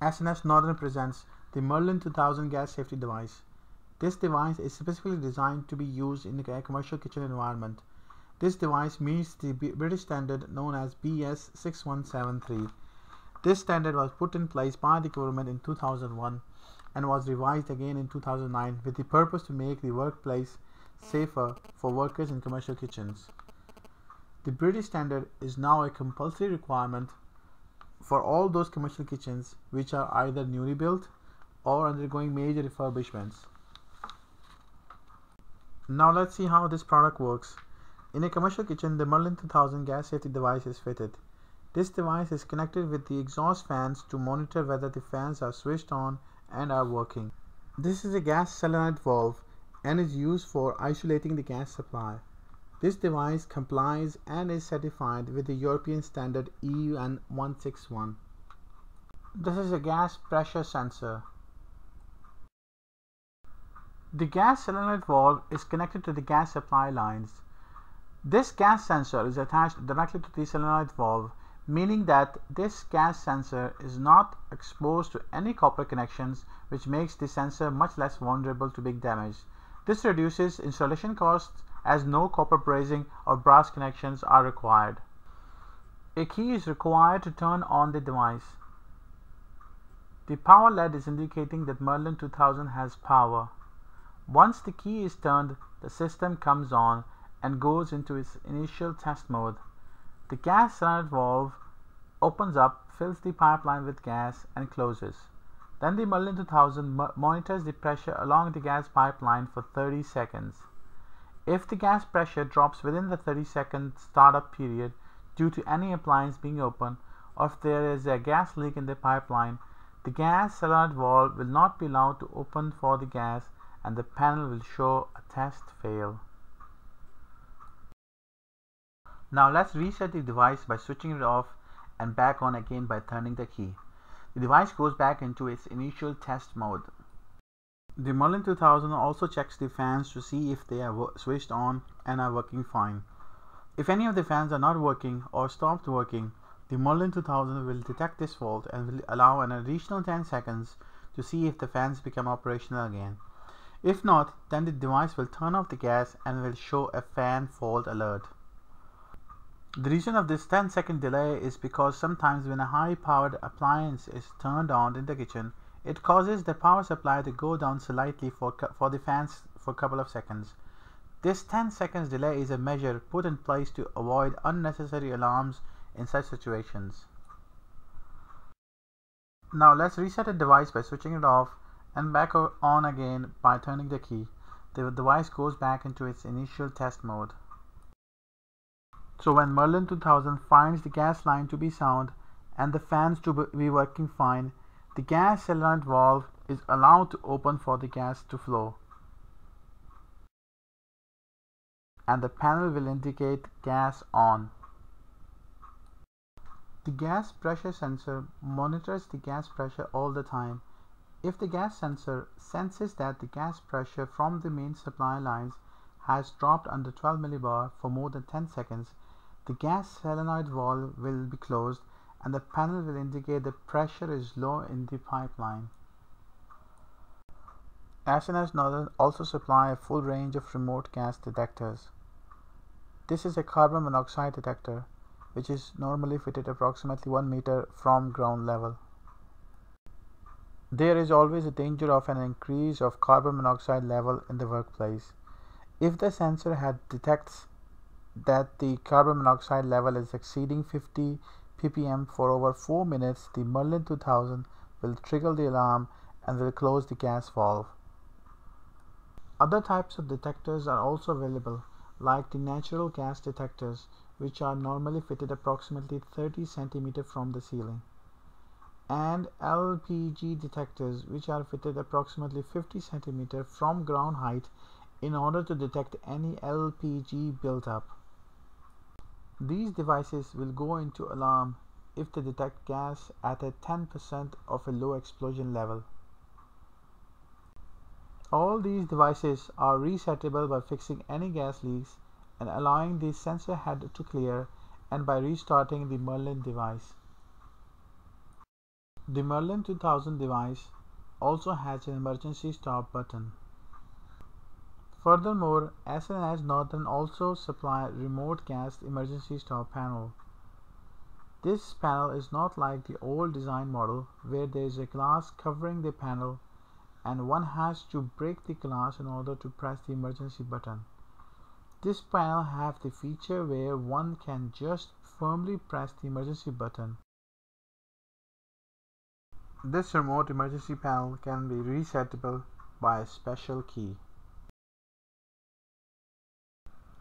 S&S Northern presents the Merlin 2000 gas safety device. This device is specifically designed to be used in a commercial kitchen environment. This device meets the British standard known as BS 6173. This standard was put in place by the government in 2001 and was revised again in 2009 with the purpose to make the workplace safer for workers in commercial kitchens. The British standard is now a compulsory requirement for all those commercial kitchens which are either newly built or undergoing major refurbishments. Now let's see how this product works. In a commercial kitchen, the Merlin 2000 gas safety device is fitted. This device is connected with the exhaust fans to monitor whether the fans are switched on and are working. This is a gas solenoid valve and is used for isolating the gas supply. This device complies and is certified with the European standard EN 161. This is a gas pressure sensor. The gas solenoid valve is connected to the gas supply lines. This gas sensor is attached directly to the solenoid valve, meaning that this gas sensor is not exposed to any copper connections, which makes the sensor much less vulnerable to big damage. This reduces installation costs as no copper brazing or brass connections are required. A key is required to turn on the device. The power LED is indicating that Merlin 2000 has power. Once the key is turned, the system comes on and goes into its initial test mode. The gas solenoid valve opens up, fills the pipeline with gas and closes. Then the Merlin 2000 monitors the pressure along the gas pipeline for 30 seconds. If the gas pressure drops within the 30 second startup period due to any appliance being open, or if there is a gas leak in the pipeline, the gas solenoid valve will not be allowed to open for the gas and the panel will show a test fail. Now let's reset the device by switching it off and back on again by turning the key. The device goes back into its initial test mode. The Merlin 2000 also checks the fans to see if they are switched on and are working fine. If any of the fans are not working or stopped working, the Merlin 2000 will detect this fault and will allow an additional 10 seconds to see if the fans become operational again. If not, then the device will turn off the gas and will show a fan fault alert. The reason of this 10 second delay is because sometimes when a high powered appliance is turned on in the kitchen, it causes the power supply to go down slightly for, for the fans for a couple of seconds. This 10 seconds delay is a measure put in place to avoid unnecessary alarms in such situations. Now let's reset the device by switching it off and back on again by turning the key. The device goes back into its initial test mode. So when Merlin 2000 finds the gas line to be sound and the fans to be working fine, the gas solenoid valve is allowed to open for the gas to flow and the panel will indicate gas on. The gas pressure sensor monitors the gas pressure all the time. If the gas sensor senses that the gas pressure from the main supply lines has dropped under 12 millibar for more than 10 seconds, the gas solenoid valve will be closed and the panel will indicate the pressure is low in the pipeline. S&S Northern also supply a full range of remote gas detectors. This is a carbon monoxide detector which is normally fitted approximately 1 meter from ground level. There is always a danger of an increase of carbon monoxide level in the workplace. If the sensor had detects that the carbon monoxide level is exceeding 50 ppm for over 4 minutes, the Merlin 2000 will trigger the alarm and will close the gas valve. Other types of detectors are also available, like the natural gas detectors, which are normally fitted approximately 30 cm from the ceiling, and LPG detectors, which are fitted approximately 50 cm from ground height in order to detect any LPG buildup. These devices will go into alarm if they detect gas at a 10% of a low explosion level. All these devices are resettable by fixing any gas leaks and allowing the sensor head to clear and by restarting the Merlin device. The Merlin 2000 device also has an emergency stop button. Furthermore, S&S Northern also supply remote gas emergency stop panel. This panel is not like the old design model where there is a glass covering the panel and one has to break the glass in order to press the emergency button. This panel have the feature where one can just firmly press the emergency button. This remote emergency panel can be resettable by a special key.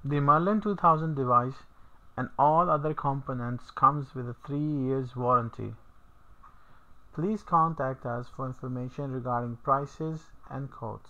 The Merlin 2000 device and all other components comes with a 3 years warranty. Please contact us for information regarding prices and codes.